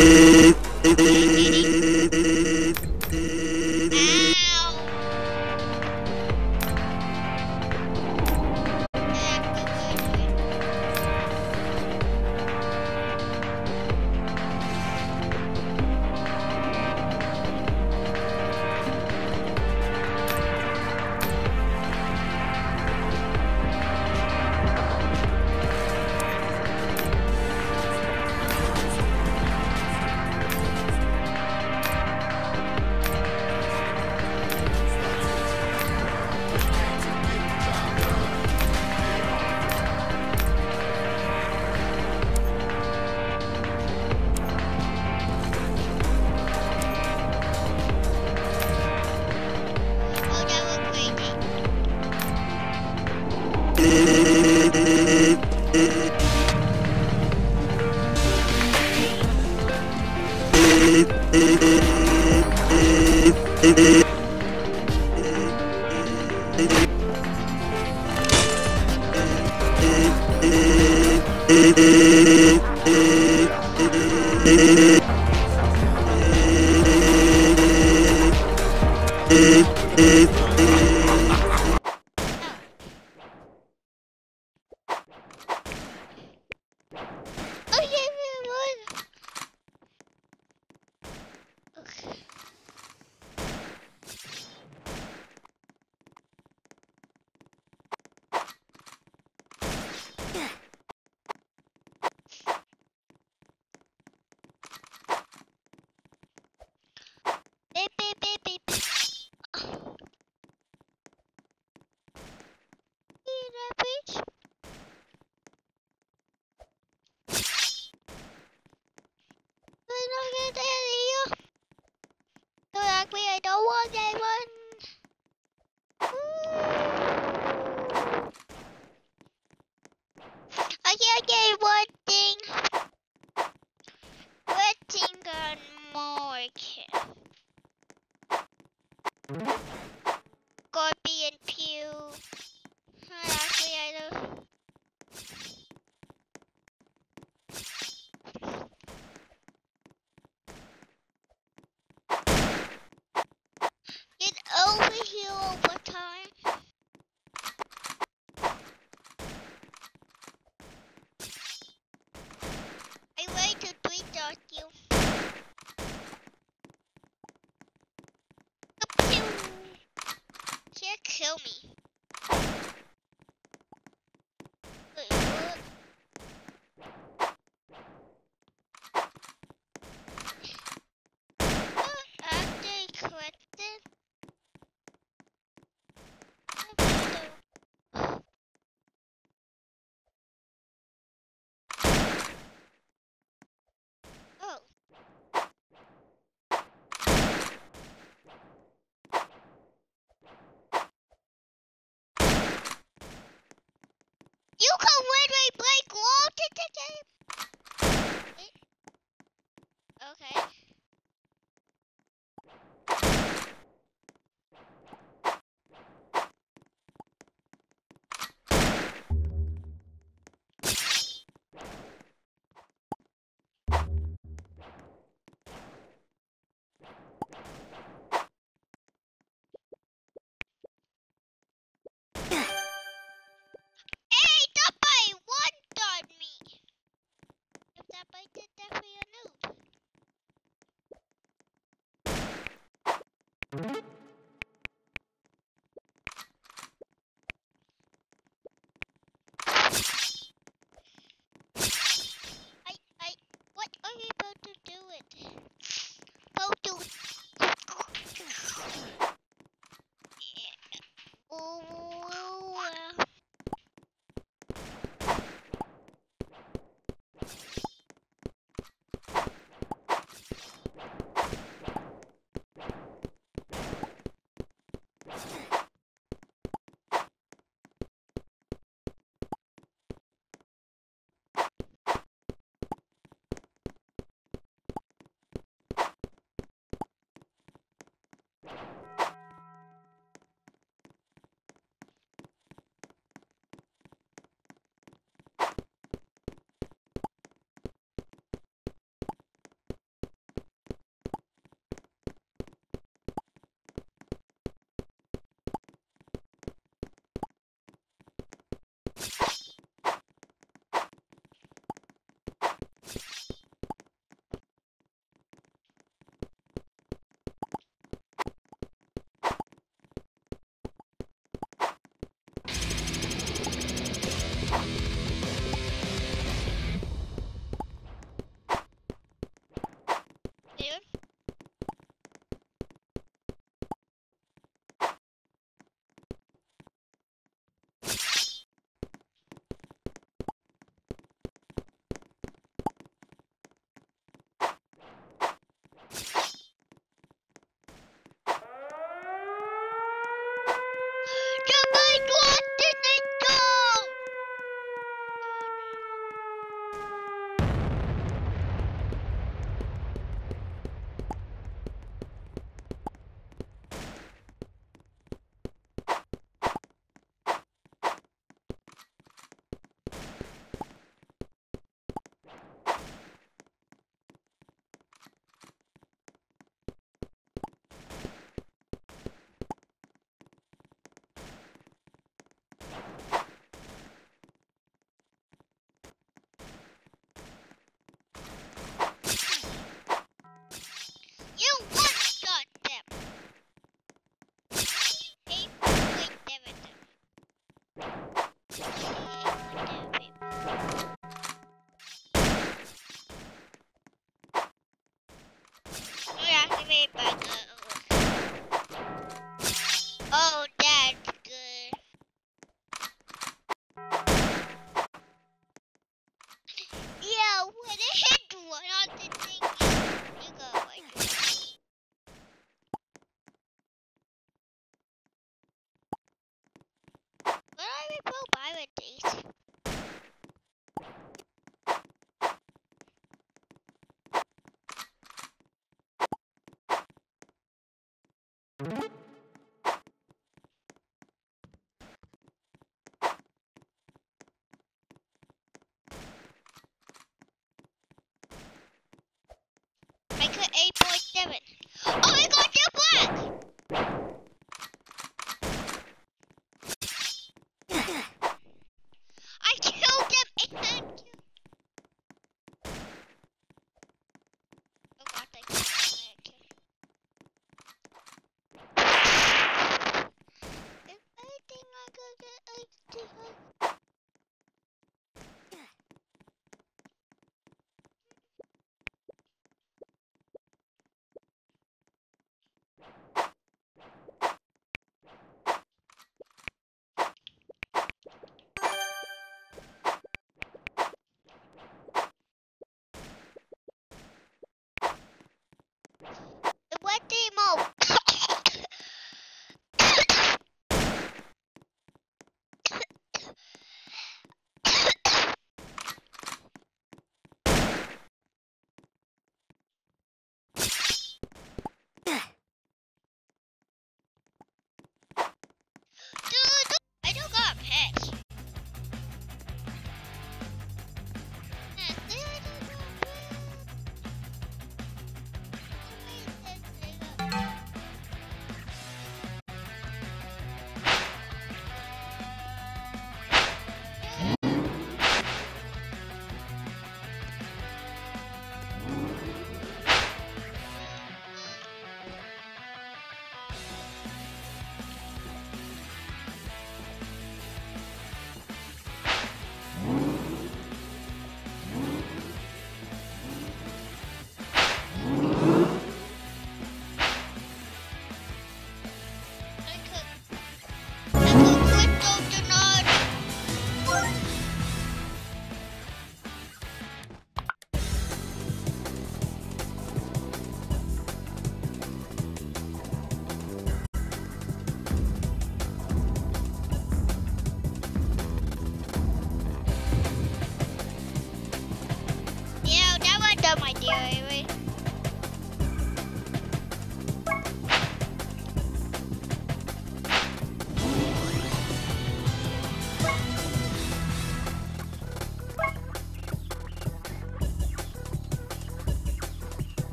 Yeah. Eee...